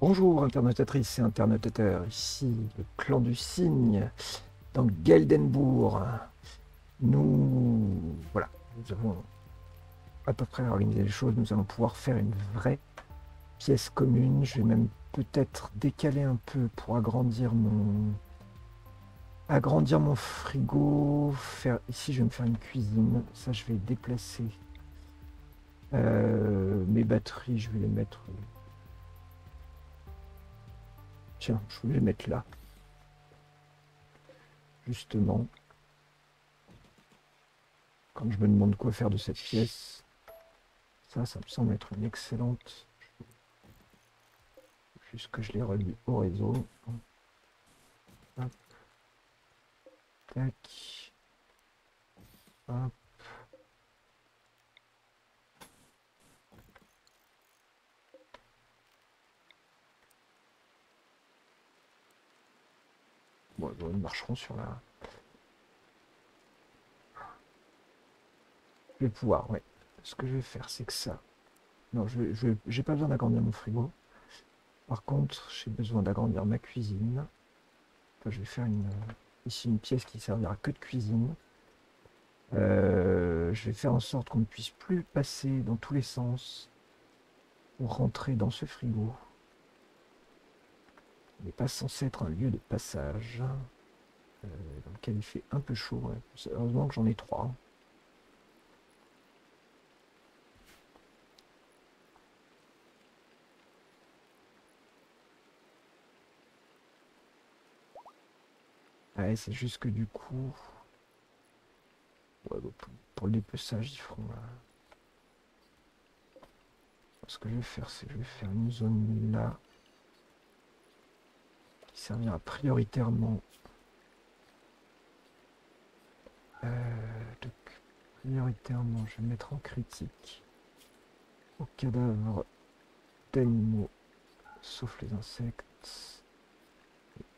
Bonjour internautatrices et internautateurs, ici le clan du cygne dans Geldenbourg. Nous voilà, nous avons à peu près organisé les choses, nous allons pouvoir faire une vraie pièce commune. Je vais même peut-être décaler un peu pour agrandir mon agrandir mon frigo. Faire ici, je vais me faire une cuisine. Ça, je vais déplacer euh, mes batteries. Je vais les mettre. Tiens, je les mettre là. Justement. Quand je me demande quoi faire de cette pièce, ça, ça me semble être une excellente puisque je l'ai remis au réseau. Tac. Bon, ils marcheront sur la... Je vais pouvoir, ouais. Ce que je vais faire, c'est que ça... Non, je j'ai pas besoin d'agrandir mon frigo. Par contre, j'ai besoin d'agrandir ma cuisine. je vais faire une, ici une pièce qui servira que de cuisine. Euh, je vais faire en sorte qu'on ne puisse plus passer dans tous les sens pour rentrer dans ce frigo. N'est pas censé être un lieu de passage euh, dans lequel il fait un peu chaud. Heureusement que j'en ai trois. Ouais, c'est juste que du coup... Ouais, pour, le dépeçage, ils feront... Ce que je vais faire, c'est que je vais faire une zone là servira prioritairement euh, prioritairement je vais mettre en critique aux cadavres d'animaux sauf les insectes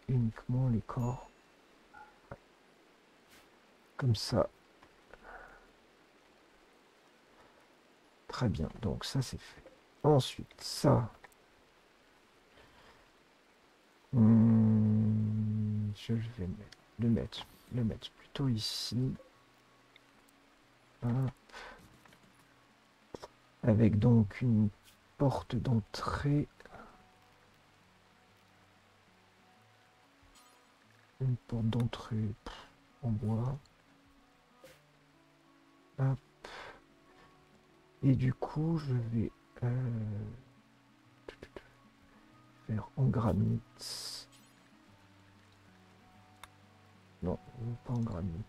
et uniquement les corps comme ça. Très bien, donc ça c'est fait. Ensuite, ça. Hmm, je vais le mettre, le mettre plutôt ici. Avec donc une porte d'entrée. Une porte d'entrée en bois. Et du coup, je vais euh, en granit. Non, pas en granit,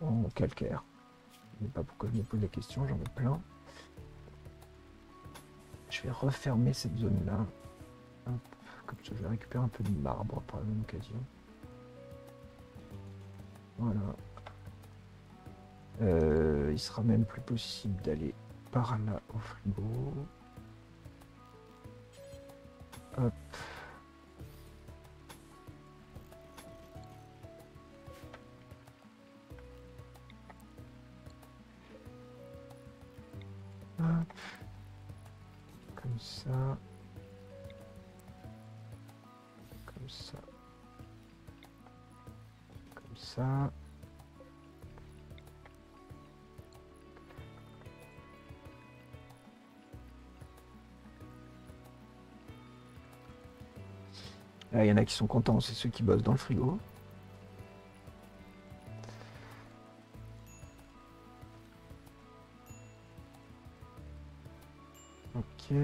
en, calcaire. Je ne sais pas pourquoi je me pose la question, j'en ai plein. Je vais refermer cette zone-là. Comme ça, je vais récupérer un peu de marbre pour la même occasion. Voilà. Euh, il sera même plus possible d'aller par là au frigo. Hop. Hop. Il y en a qui sont contents, c'est ceux qui bossent dans le frigo. Ok.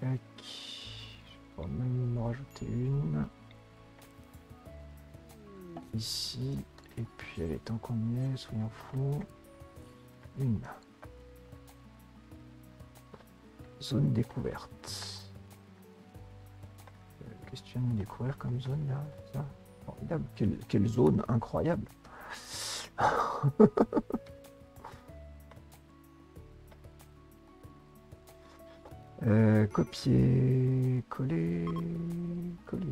Tac. Je vais même rajouter une ici. Et puis elle est en combien Soyons fous. Une. Zone découverte. Euh, question de découvrir comme zone là ça Formidable. Quelle, quelle zone incroyable. Euh, copier, coller, coller.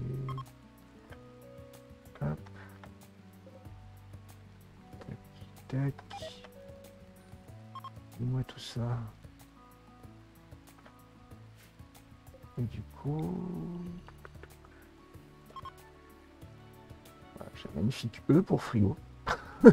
Dis-moi tout ça. Et du coup... J'ai un magnifique E pour frigo.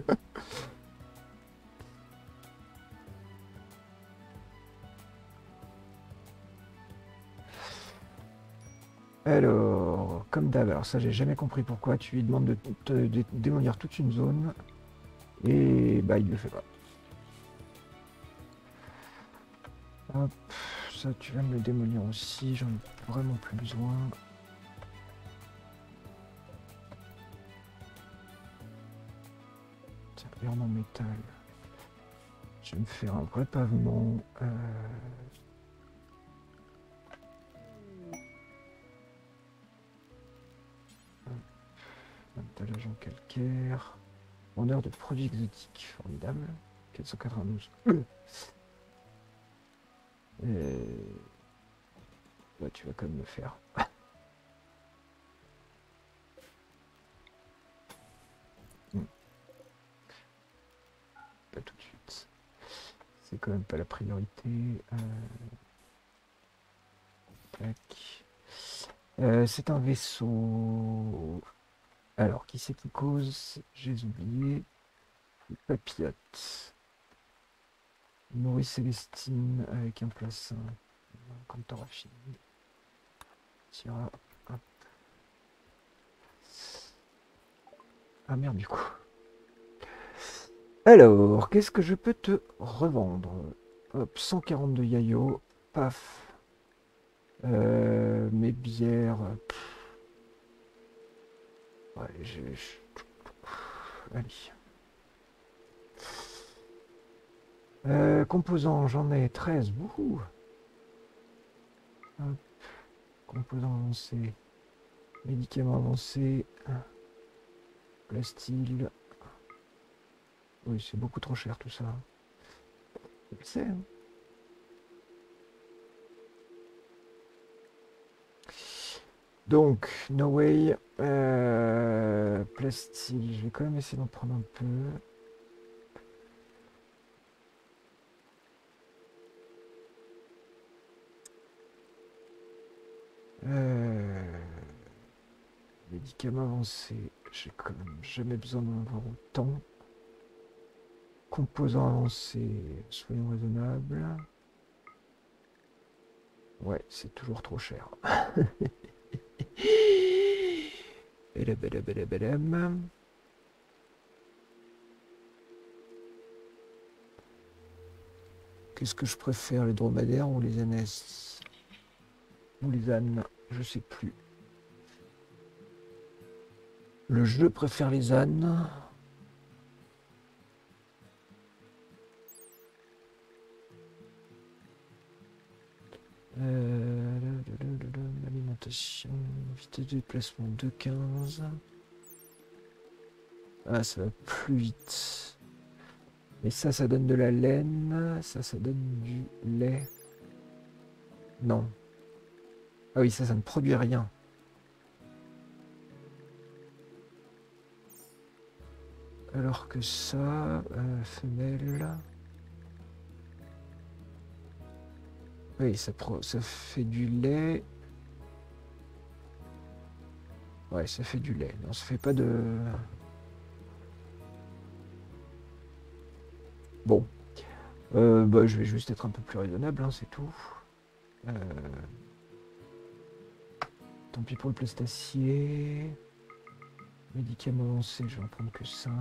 Alors, comme d'hab, alors ça j'ai jamais compris pourquoi tu lui demandes de, te- de démolir toute une zone et bah il le fait pas. Hop, ça tu vas me le démolir aussi, j'en ai vraiment plus besoin. Urne en métal. Je vais me faire un vrai pavement. euh, Étalage en calcaire. Vendeur de produits exotiques. Formidable. 492. Et... Bah, tu vas quand même le faire. Hmm. Pas tout de suite. C'est quand même pas la priorité. Euh. Euh, c'est un vaisseau. Alors, qui c'est qui cause J'ai oublié. Les papillotes. Maurice Célestine avec un placin. Quand t'auras fini. Tira. Ah merde du coup. Alors, qu'est-ce que je peux te revendre? Hop, 142 yayo. Paf. Euh, mes bières. Ouais, je... Allez. Euh, composants, j'en ai 13. Wouhou. Hop. Composants avancés. Médicaments avancés. Plastile. Oui, c'est beaucoup trop cher tout ça. Sais. hein. Donc, No Way. Euh, Plastile. Je vais quand même essayer d'en prendre un peu. Euh, médicaments avancés, j'ai quand même jamais besoin d'en avoir autant. Composants avancés, soyons raisonnables. Ouais, c'est toujours trop cher. Qu'est-ce que je préfère, les dromadaires ou les ânesses Ou les ânes, je sais plus. Le jeu préfère les ânes. Euh, vitesse de déplacement 2,15. Ah, ça va plus vite. Et ça, ça donne de la laine. Ça, ça donne du lait. Non. Ah oui, ça, ça ne produit rien. Alors que ça, euh, femelle. Oui, ça, pro- ça fait du lait. Ouais, ça fait du lait. Non, ça fait pas de. Bon. Euh, bah, je vais juste être un peu plus raisonnable, hein, c'est tout. Euh, Tant pis pour le plastacier. Médicaments avancés, je vais en prendre que 5.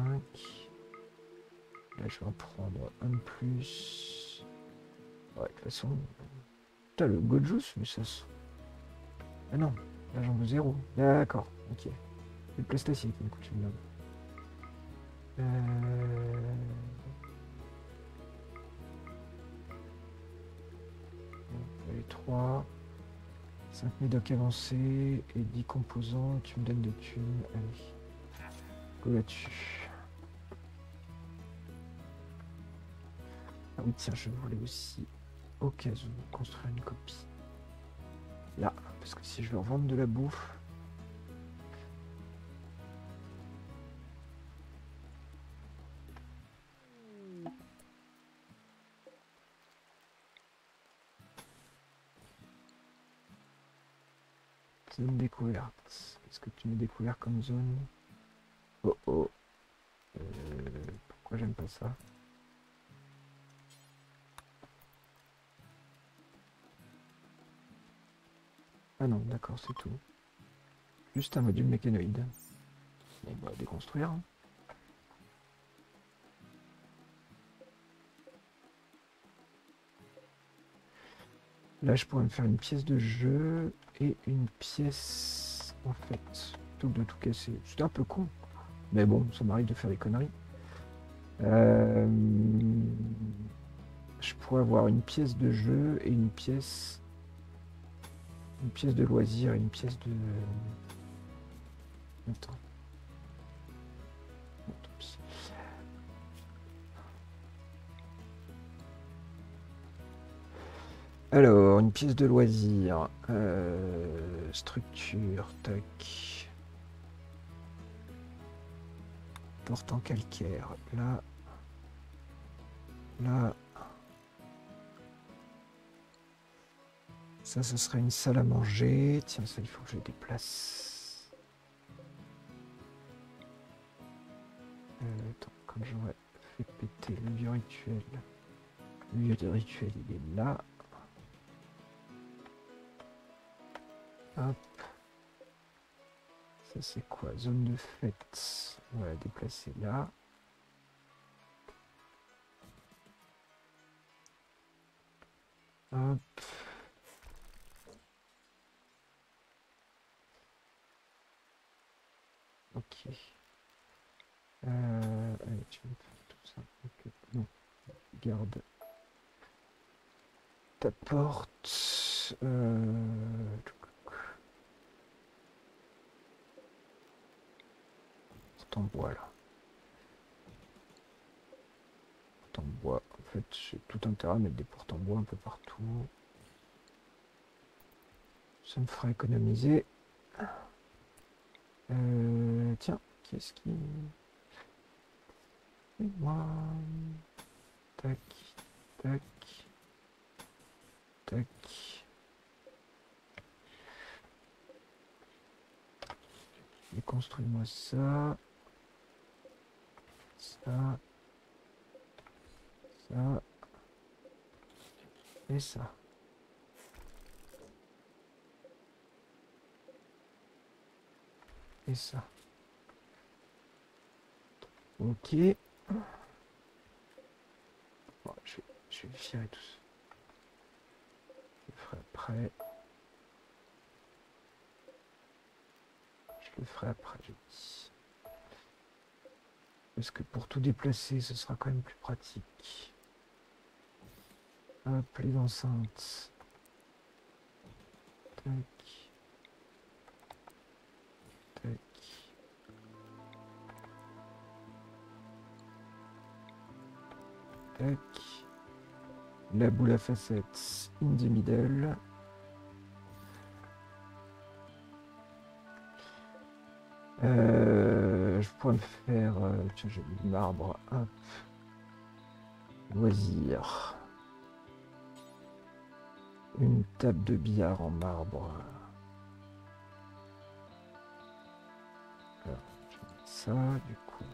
Là, je vais en prendre un de plus. Ouais, de toute façon. Putain, le Gojus, mais ça. se- Ah non, là j'en veux zéro. D'accord, ok. Le plastacier qui me coûte une blinde. Euh... Les 3. 5 médocs avancés et 10 composants. Tu me donnes des thunes. Allez. Go là-dessus. Ah oui, tiens, je voulais aussi, au cas où, construire une copie. là, parce que si je veux revendre de la bouffe, Zone découverte. Qu'est-ce que tu m'as découvert comme zone? Oh oh. Euh, pourquoi j'aime pas ça? Ah non, d'accord, c'est tout. Juste un module mécanoïde. On va déconstruire. hein. Là, je pourrais me faire une pièce de jeu une pièce, en fait, plutôt de tout casser. C'était un peu con. Mais bon, ça m'arrive de faire des conneries. Euh, Je pourrais avoir une pièce de jeu et une pièce... Une pièce de loisir et une pièce de... Attends. Alors, une pièce de loisir. Euh, structure, tac. Porte en calcaire. Là. Là. Ça, ce serait une salle à manger. Tiens, ça, il faut que je déplace. Euh, attends, comme j'aurais fait péter le lieu rituel. Le lieu de rituel, il est là. Hop. Ça c'est quoi? Zone de fête. On va la déplacer là. Hop. Ok. Euh, tu vas me faire tout ça. Ok, Non. Garde ta porte. Euh... en bois là. En bois. En fait, j'ai tout intérêt à mettre des portes en bois un peu partout. Ça me fera économiser. Euh, tiens, qu'est-ce qui. Et moi? Tac, tac, tac. Et construis-moi ça. Ça. Ça. Et ça. Et ça. Ok. Bon, je, vais- je vais virer tout ça. Je le ferai après. Je le ferai après. Parce que pour tout déplacer, ce sera quand même plus pratique. Hop, les enceintes. Tac. Tac. Tac. La boule à facettes in the middle. Euh, je pourrais me faire. euh, j'ai du marbre. Hop. Loisir. Une table de billard en marbre. Alors, ça, du coup.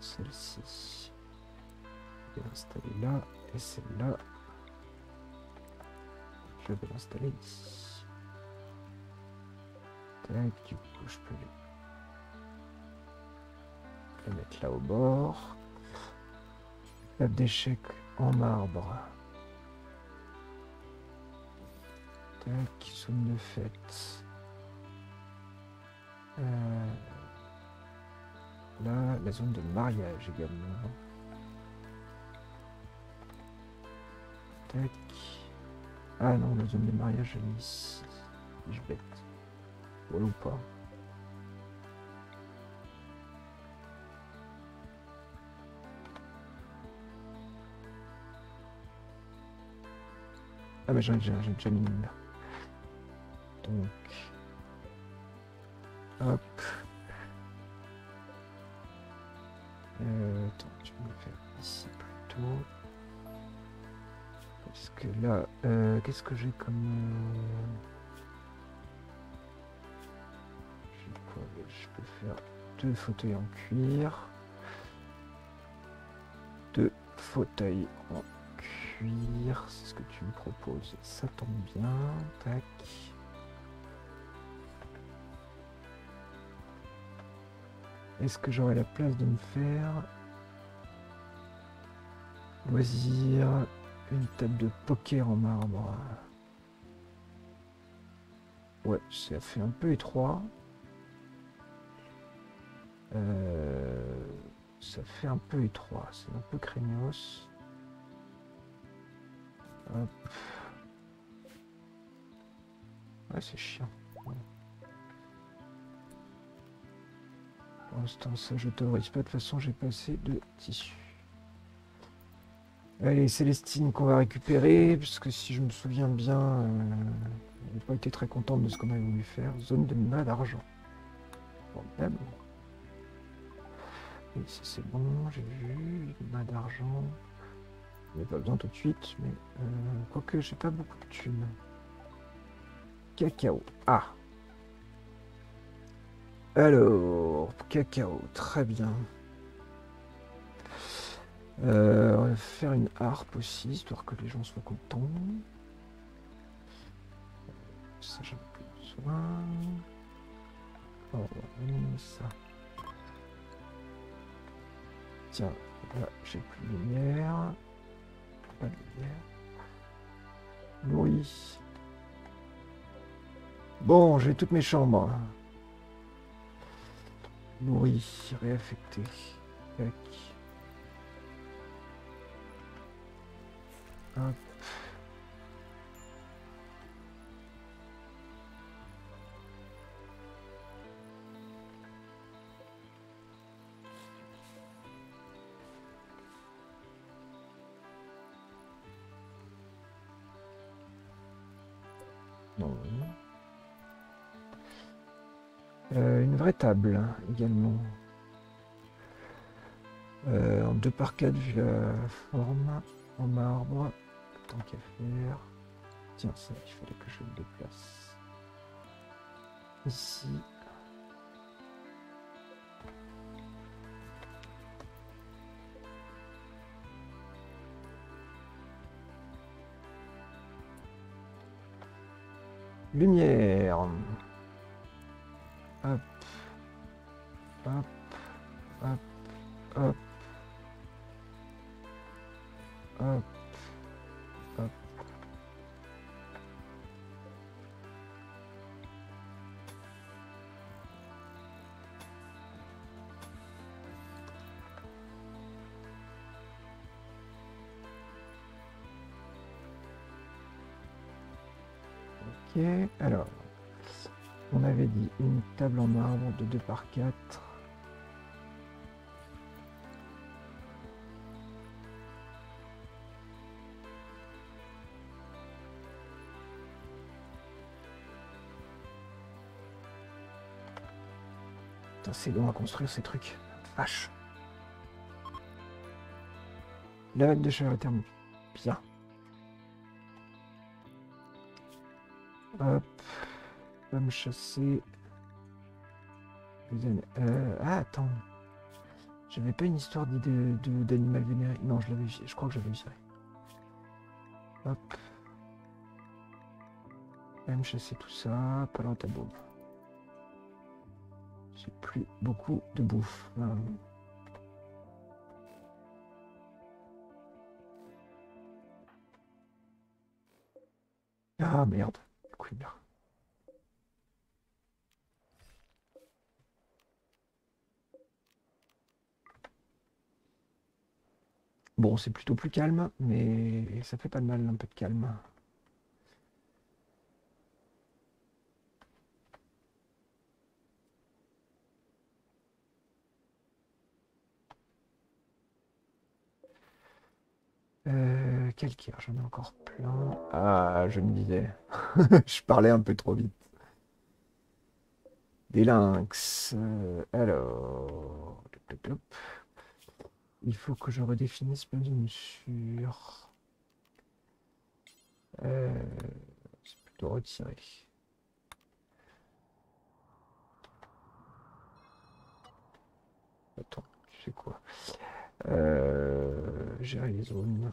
Celle-ci. Je vais l'installer là. Et celle-là. Je vais l'installer ici. Tac, du coup, je peux mettre là au bord. Table d'échecs en marbre. Tac, zone de fête. Euh, là, la zone de mariage également. Tac. Ah non, la zone de mariage, je l'ai ici. Je bête. Voilà ou pas? Ah déjà, j'ai déjà mis une là. Donc. Hop. Euh, attends, je vais le faire ici plutôt. Parce que là, euh, qu'est-ce que j'ai comme. euh, Je peux faire deux fauteuils en cuir. Deux fauteuils en C'est ce que tu me proposes. Ça tombe bien. Tac. Est-ce que j'aurai la place de me faire loisir une table de poker en marbre? Ouais, ça fait un peu étroit. Euh, ça fait un peu étroit, c'est un peu craignos. Ouais, c'est chiant. Pour l'instant, ça, je t'autorise pas. De toute façon, j'ai pas assez de tissu. Allez, Célestine qu'on va récupérer, puisque si je me souviens bien, euh, elle n'a pas été très contente de ce qu'on avait voulu faire. Zone de mina d'argent. Et ça c'est bon, j'ai vu, mina d'argent. Il n'y a pas besoin tout de suite, mais euh, quoique j'ai pas beaucoup de thunes. Cacao. Ah Alors, cacao, très bien. Euh, on va faire une harpe aussi, histoire que les gens soient contents. Ça, j'en ai plus besoin. Oh, ça. Tiens, là, j'ai plus de lumière. Pas. Bon, j'ai toutes mes chambres. Nourri, réaffecté. Euh, une vraie table hein, également. Euh, en 2 par 4 vu forme en marbre. Tant qu'à faire. Tiens, ça, il fallait que je le déplace. Ici. Lumière. Ok, alors, on avait dit une table en marbre de 2 par 4. Putain, c'est long à construire ces trucs. Vache. La vague de chaleur est terminée. Bien. Hop. Va me chasser. Euh, ah, attends. J'avais pas une histoire d'animal vénéré. Non, je l'avais je crois que j'avais viré. Hop. Va me chasser tout ça. Pas dans ta bouffe. J'ai plus beaucoup de bouffe. Ah merde. Bon, c'est plutôt plus calme, mais ça fait pas de mal un peu de calme. Euh, calcaire, j'en ai encore plein. Ah, je me disais. je parlais un peu trop vite. Des lynx. Euh, alors. Il faut que je redéfinisse ma mesure. Euh, C'est plutôt retiré. Attends, tu sais quoi? Euh, Gérer les zones.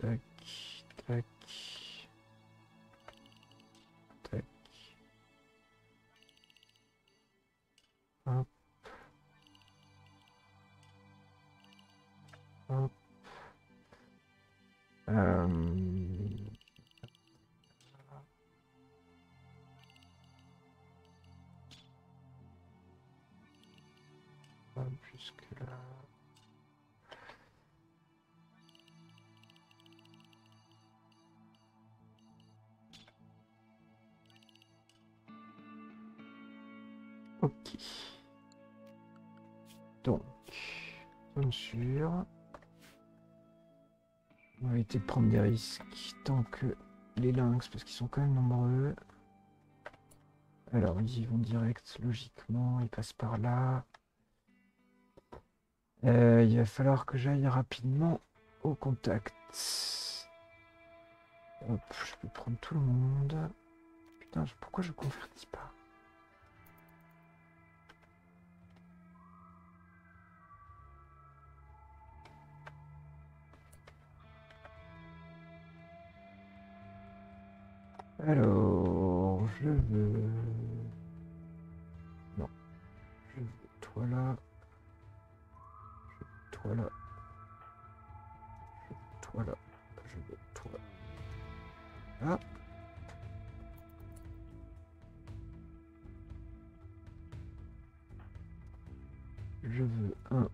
Tac. Tac. Tac. Hop. Hop. Euh, jusque là. Ok. Donc, zone sûre. On va éviter de prendre des risques tant que les lynx, parce qu'ils sont quand même nombreux. Alors, ils y vont direct, logiquement, ils passent par là. Euh, il va falloir que j'aille rapidement au contact. Je peux prendre tout le monde. Putain, pourquoi je convertis pas? Alors, je veux... Non. Je veux toi là. Je veux toi là. Je veux toi là. Je veux toi là. Je veux un,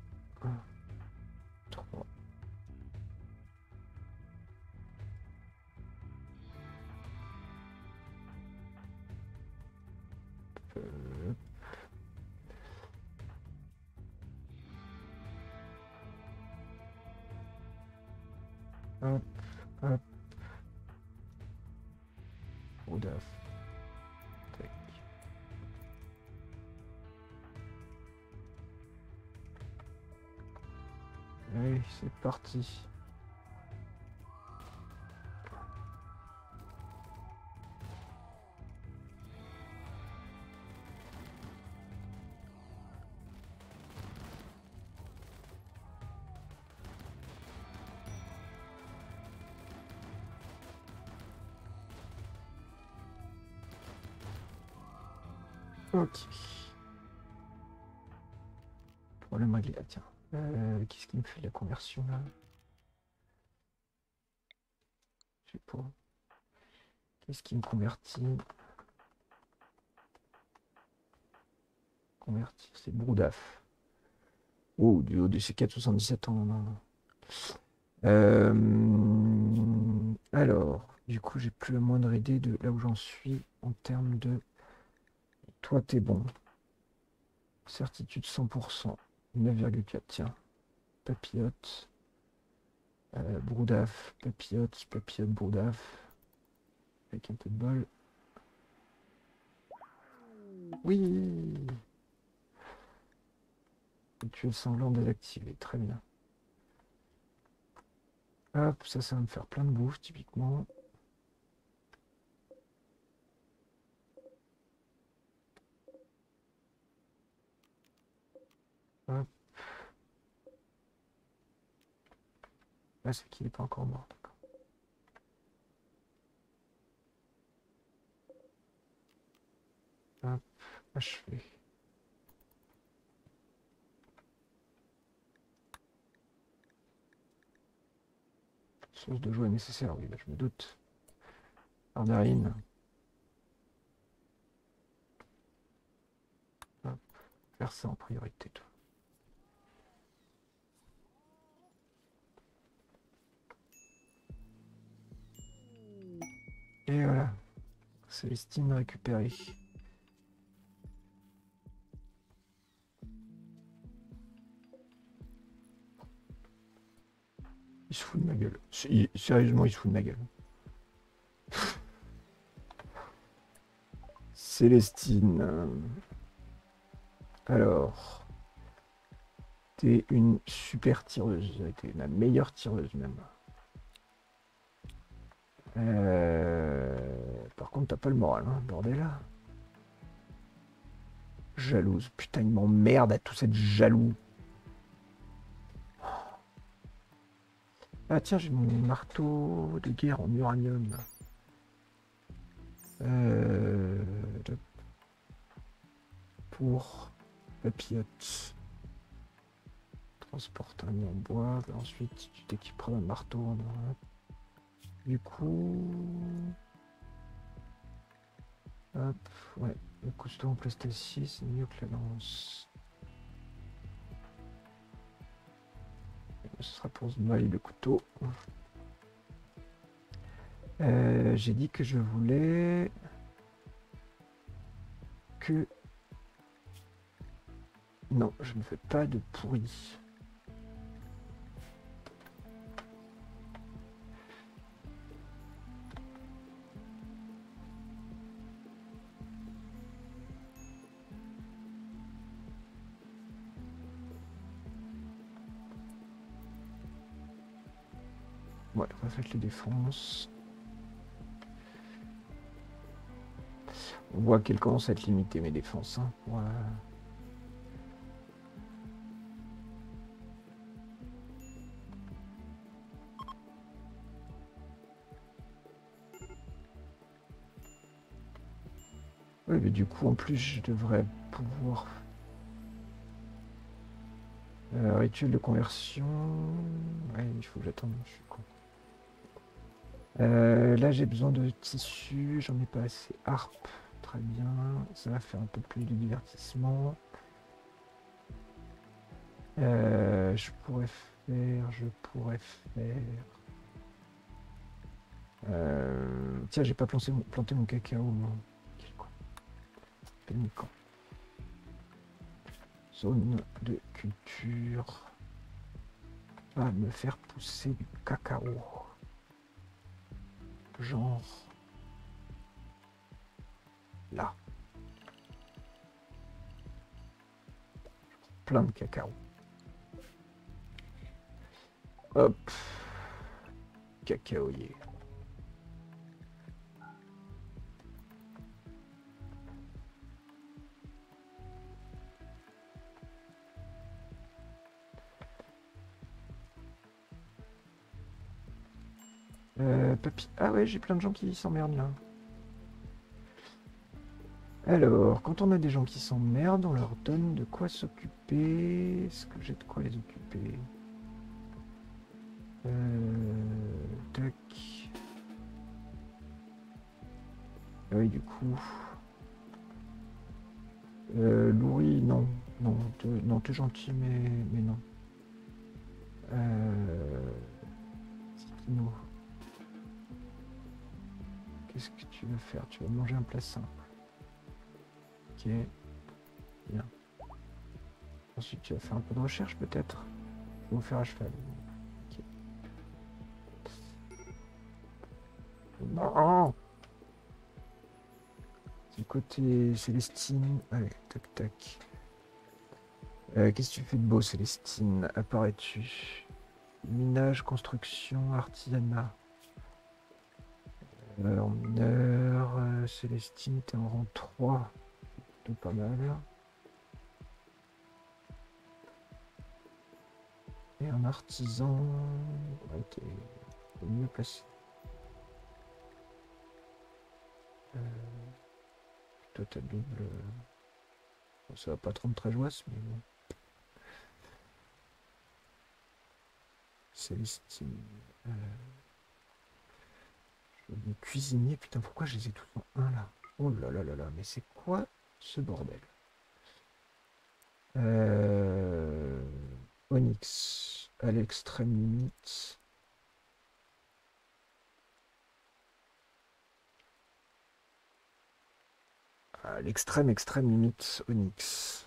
Hop, hop. Oudaf. Tac. Allez, c'est parti. Qui me fait la conversion là Je sais pas. Qu'est-ce qui me convertit? Convertir, c'est Broudaf. Oh, du ODC4 77 ans. non, non. Euh, alors, du coup, j'ai plus la moindre idée de là où j'en suis en termes de. Toi, t'es bon. Certitude 100%. 9,4, tiens. Papillote. Euh, Broudaf, papillote, papillote, Broudaf. Avec un peu de bol. Oui Rituel sanglant désactivé, très bien. Hop, ça, ça va me faire plein de bouffe, typiquement. Hop. Ah, c'est qu'il n'est pas encore mort. Hop, achevé. Source de joie nécessaire, oui, bah, je me doute. Ardarine. Faire ça en priorité, toi. Et voilà. Célestine récupérée. Il se fout de ma gueule. Sérieusement, il se fout de ma gueule. Célestine. Alors. T'es une super tireuse. T'es la meilleure tireuse même. Euh, par contre, t'as pas le moral, hein, bordel. Jalouse. Putain, il m'emmerde à tout cette jaloux. Ah tiens, j'ai mon marteau de guerre en uranium. Euh, pour papillote. Transporte un en bois. Ensuite, tu t'équiperas d'un marteau. Du coup... Hop, ouais. Le couteau en plastique 6, c'est mieux que la lance. Ce sera pour ce mail de couteau. Euh, j'ai dit que je voulais que... Non, je ne fais pas de pourri. Les défenses. On voit qu'elle commence à être limitée mes défenses. Hein. Mais du coup, en plus, je devrais pouvoir... Rituel de conversion... Ouais, il faut que j'attende, je suis con. Euh, là, j'ai besoin de tissu, j'en ai pas assez. Harpe, très bien. Ça va faire un peu plus de divertissement. Euh, je pourrais faire, je pourrais faire. Euh, tiens, j'ai pas planté mon, mon cacao. Quel con. Zone de culture. Va me faire pousser du cacao genre là. Plein de cacao. Hop. Cacaoyer. Euh, Ah ouais, j'ai plein de gens qui s'emmerdent là. Alors, quand on a des gens qui s'emmerdent, on leur donne de quoi s'occuper. Est-ce que j'ai de quoi les occuper? Euh... Tac. Ah oui, du coup... Euh, Louis, non. Non, non t'es gentil, mais, mais non. Euh... Qu'est-ce que tu veux faire? Tu vas manger un plat simple. Ok. Bien. Ensuite, tu vas faire un peu de recherche peut-être? Ou faire à cheval. Ok. Non Du côté Célestine. Allez, tac tac. Euh, qu'est-ce que tu fais de beau, Célestine? Apparais-tu Minage, construction, artisanat. Euh, en mineur, euh, Célestine, t'es en rang 3. Tout pas mal. Et un artisan, ouais, t'es mieux placé. Euh, toi, t'as double. ça va pas trop très joyeux, mais bon. Célestine. Le cuisinier, putain, pourquoi je les ai tous en un là? Oh là là là là, mais c'est quoi ce bordel? Euh... Onyx, à l'extrême limite. À l'extrême, extrême limite, Onyx.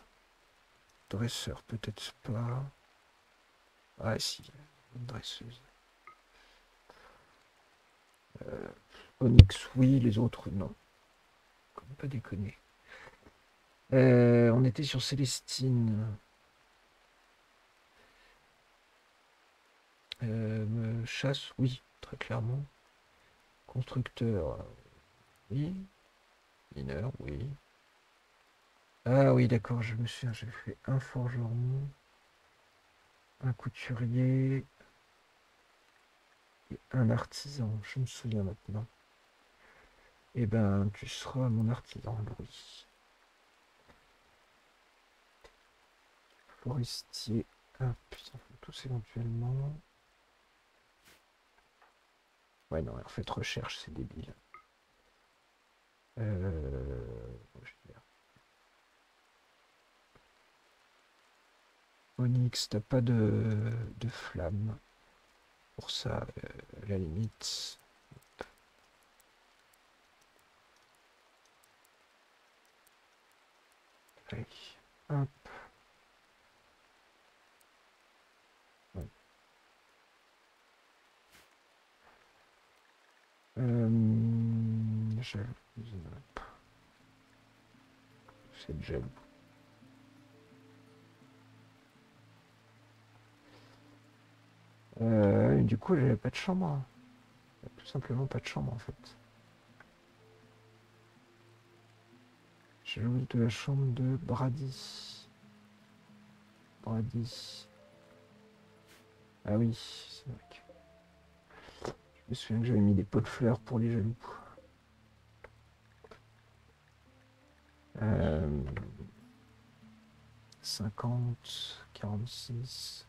Dresseur, peut-être pas. Ah si, dresseuse. Euh, Onyx, oui, les autres, non. Comme pas déconner. Euh, on était sur Célestine. Euh, chasse, oui, très clairement. Constructeur, oui. Mineur, oui. Ah oui, d'accord, je me souviens, j'ai fait un forgeron, un couturier un artisan. Je me souviens maintenant. Eh ben, tu seras mon artisan, Louis. Forestier. Ah putain, tous éventuellement. Ouais, non, en fait, recherche, c'est débile. Euh... Onyx, t'as pas de, de flamme. Pour ça, euh, la limite. Allez, hop. Euh, C'est gel. Euh, du coup, j'avais pas de chambre. Tout simplement pas de chambre en fait. J'ai joué de la chambre de Brady. Brady. Ah oui, c'est vrai que... Je me souviens que j'avais mis des pots de fleurs pour les jaloux. Euh... 50, 46.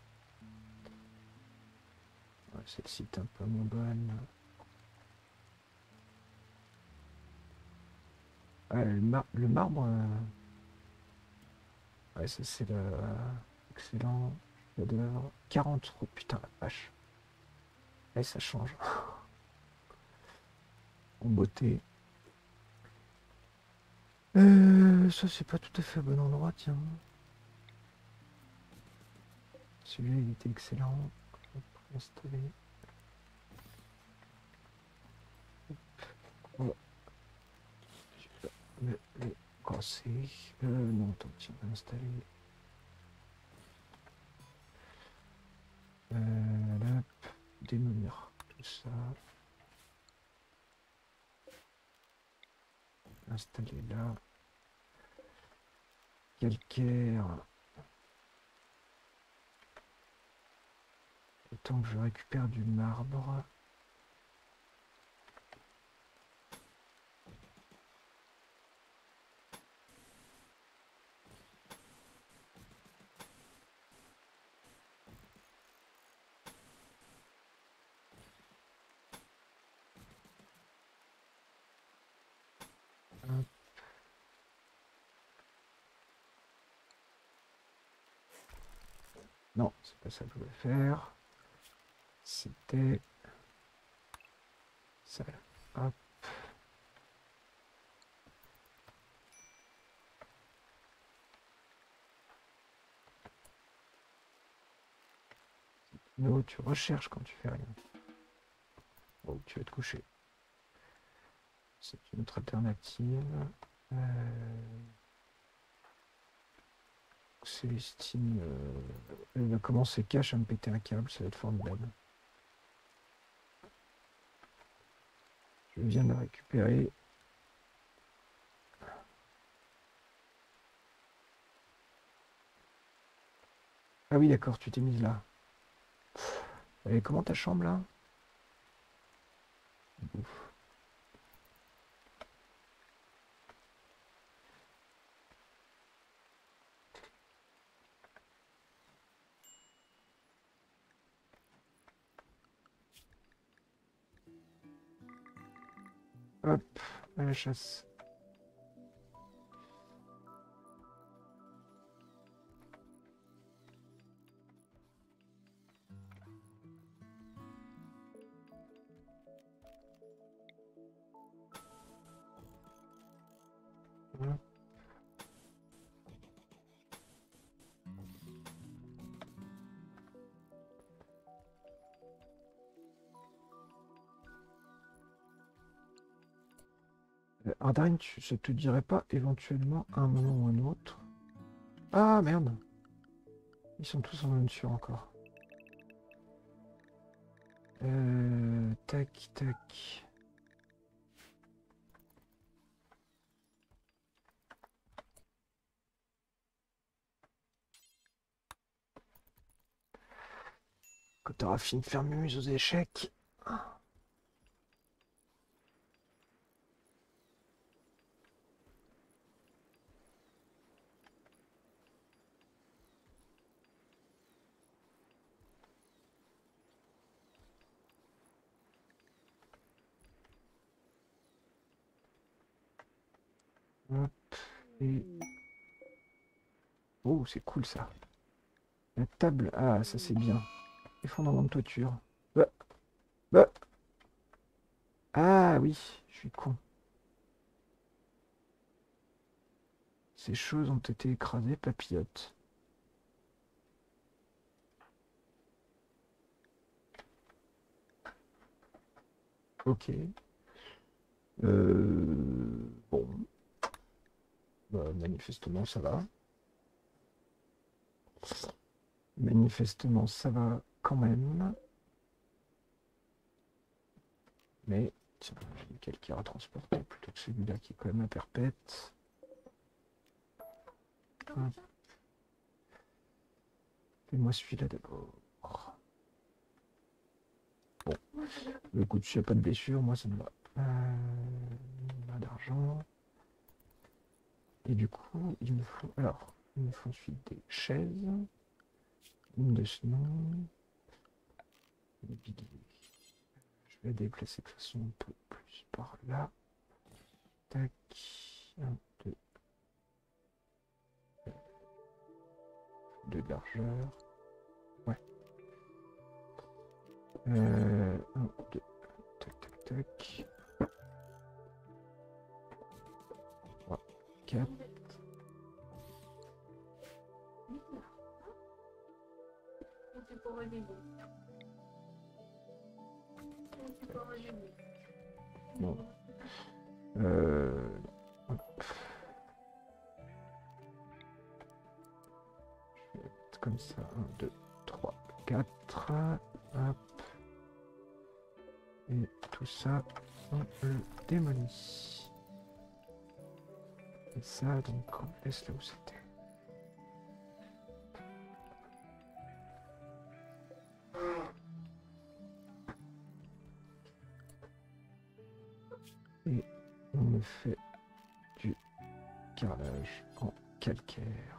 Celle-ci est un peu moins bonne. le, marbre. Euh, ouais, ça c'est le. Excellent. 40 euros. Putain, la vache. Et ça change. en beauté. Euh, ça c'est pas tout à fait bon endroit, tiens. Celui-là il était excellent installer. On va les casser. Euh, non, tant que on va installer. Euh, démolir tout ça. Installer là. Calcaire. Tant que je récupère du marbre. Non, c'est pas ça que je voulais faire c'était ça. Hop. Non, tu recherches quand tu fais rien. Oh, tu vas te coucher. C'est une autre alternative. Euh... Célestine, euh... elle va commencer cache à me péter un câble, ça va être formidable. Je viens de récupérer. Ah oui, d'accord, tu t'es mise là. Et comment ta chambre là? Hop, à la chasse. Hop. Euh, Ardain, tu, ça te dirait pas éventuellement à un moment ou un autre? Ah merde Ils sont tous en aventure encore. Euh, tac, tac. Quand t'auras fini de faire muse aux échecs. Hop, et... Oh, c'est cool ça. La table, ah, ça c'est bien. Effondrement de toiture. Bah. Bah. Ah oui, je suis con. Ces choses ont été écrasées, papillotes. Ok. Euh. Bah, manifestement, ça va. Manifestement, ça va quand même. Mais, tiens, j'ai lequel qui transporter plutôt que celui-là qui est quand même à perpète. Fais-moi celui-là d'abord. Bon, le coup n'y a pas de blessure, moi ça me va. Euh, pas d'argent. Et du coup, il me faut. Alors, il me faut ensuite des chaises. Une de. Des piliers. Je vais déplacer de façon un peu plus par là. Tac. Un, deux. Deux de largeur. Ouais. Euh, un, deux. Tac, tac, tac. 4. Bon. Euh... comme ça. 1, 2, 3, 4. Hop. Et tout ça, on le démolit. Ça, donc, on laisse là où c'était. Et on me fait du carrelage en calcaire.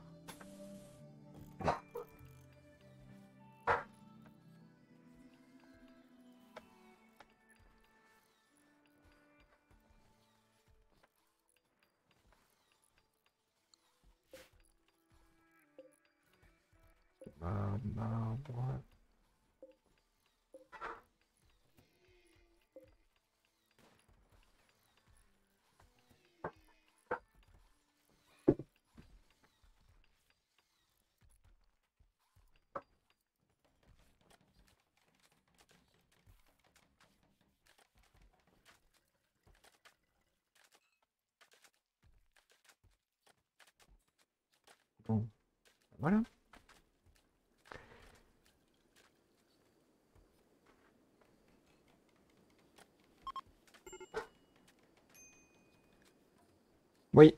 Oui.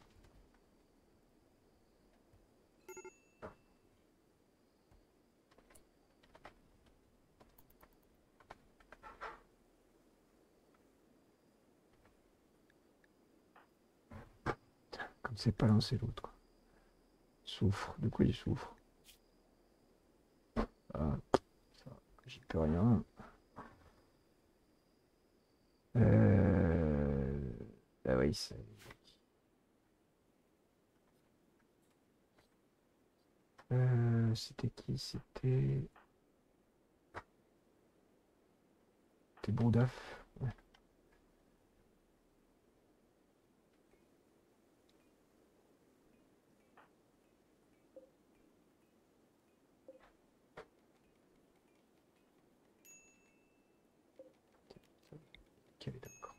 Comme c'est pas l'un, c'est l'autre. Souffre. De quoi il souffre? Ah, j'y peux rien. Euh... Bah oui, c'est... Euh, c'était qui? C'était... C'était Bourdaf. Ouais. Ok, d'accord.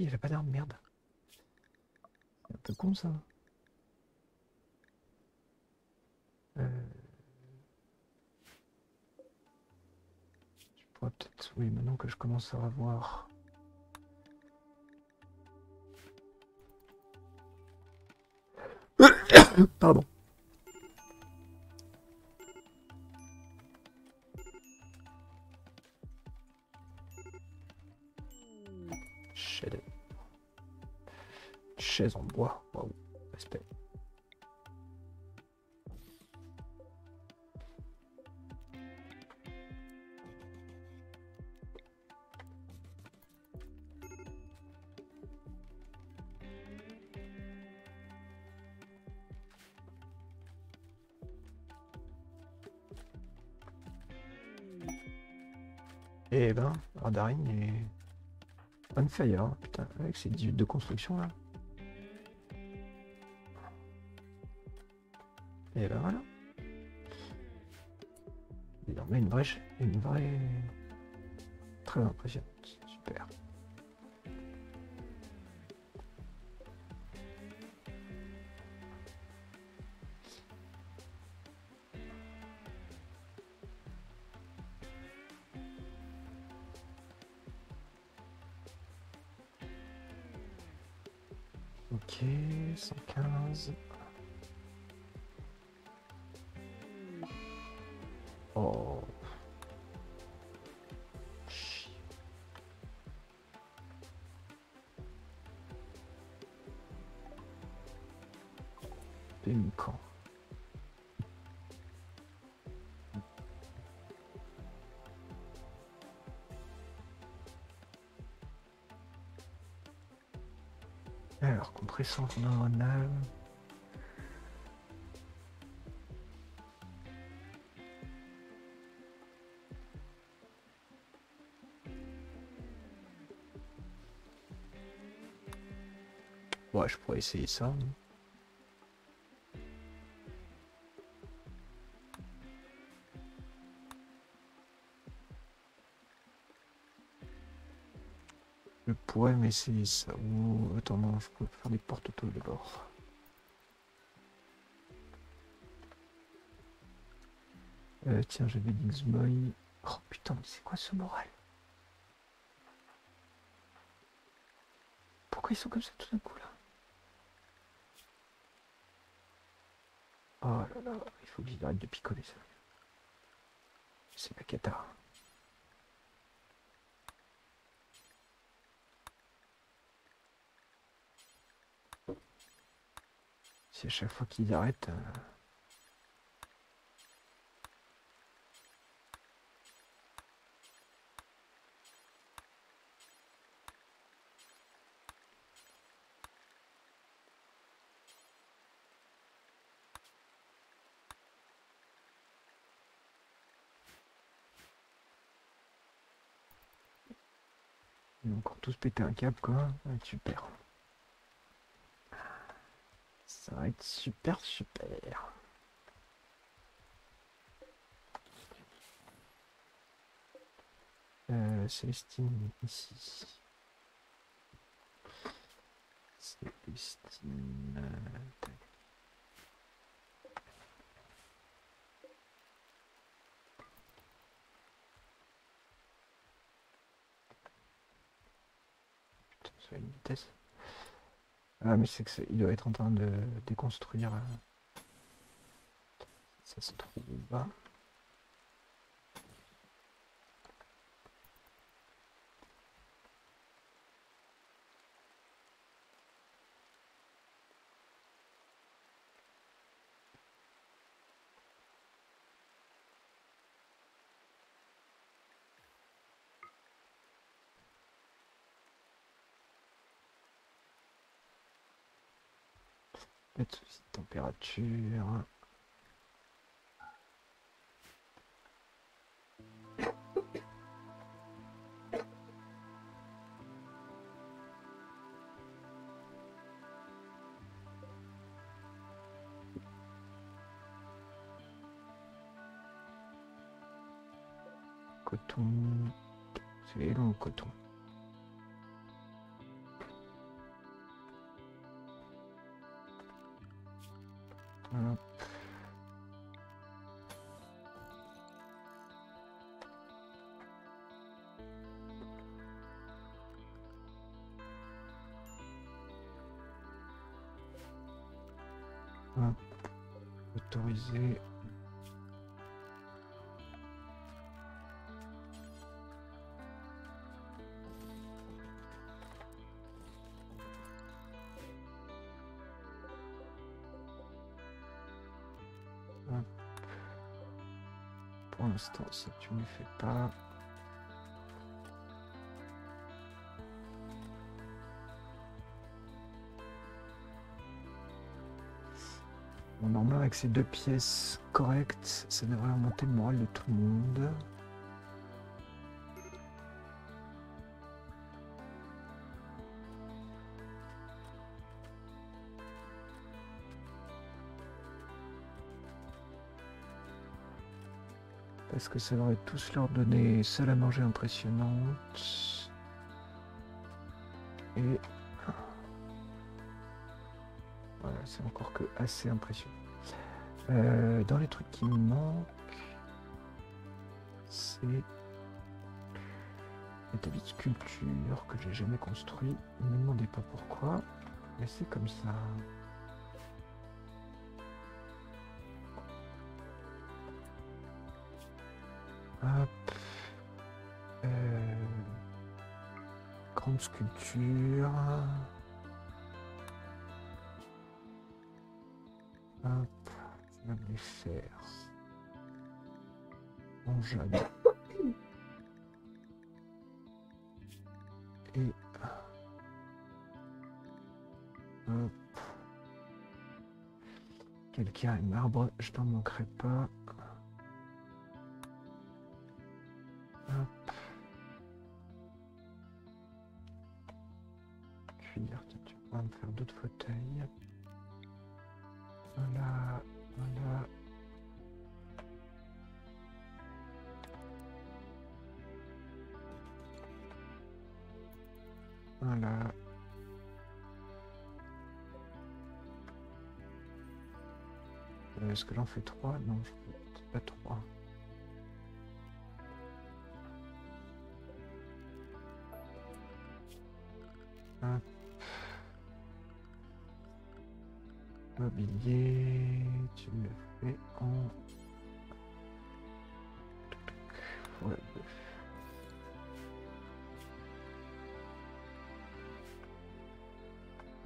Oui, il avait pas d'arme, merde. C'est un peu con ça. Euh, Je pourrais peut-être... Oui, maintenant que je commence à avoir... Pardon. Chaise en bois. Waouh. Respect. Eh ben, Radarin est on fire, hein, putain, avec ces 18 de construction là. Et ben voilà. Désormais une vraie, ch- une vraie, très impressionnante, Alors, compressant neuronal. Ouais, je pourrais essayer pourrais m'essayer ça. Ou attends, non, je peux faire des portes auto d'abord. Euh, tiens, j'avais Dixboy. Oh putain, mais c'est quoi ce moral? Pourquoi ils sont comme ça tout d'un coup là? Oh là là, il faut qu'ils arrêtent de picoler ça. C'est la cata. Si à chaque fois qu'ils arrêtent. euh, Ils encore tous pété un câble quoi. Super. Ça va être super super. Euh, Célestine ici. Célestine. euh. Putain, ça a une vitesse. Ah, mais c'est que c'est- il doit être en train de déconstruire. euh, Ça se trouve. hein. Pas de soucis de température. Pour l'instant, ça tu ne fais pas. Normalement, avec ces deux pièces correctes, ça devrait remonter le moral de tout le monde. Parce que ça devrait tous leur donner salle à manger impressionnante. Et voilà, c'est encore que assez impressionnant. Euh, dans les trucs qui me manquent, c'est l'établi de sculpture que j'ai jamais construit. Ne me demandez pas pourquoi, mais c'est comme ça. Euh, grande sculpture. Faire. En jaune. Et. Hop. Quelqu'un et marbre, je n'en manquerai pas. Est-ce que j'en fais trois Non, je peut-être pas trois. Hop. Mobilier, tu me fais en. Ouais.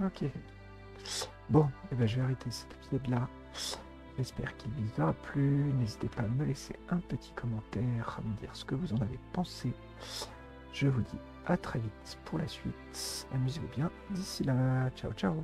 Ok. Bon, et ben je vais arrêter cet épisode là. J'espère qu'il vous aura plu. N'hésitez pas à me laisser un petit commentaire, à me dire ce que vous en avez pensé. Je vous dis à très vite pour la suite. Amusez-vous bien. D'ici là, ciao ciao.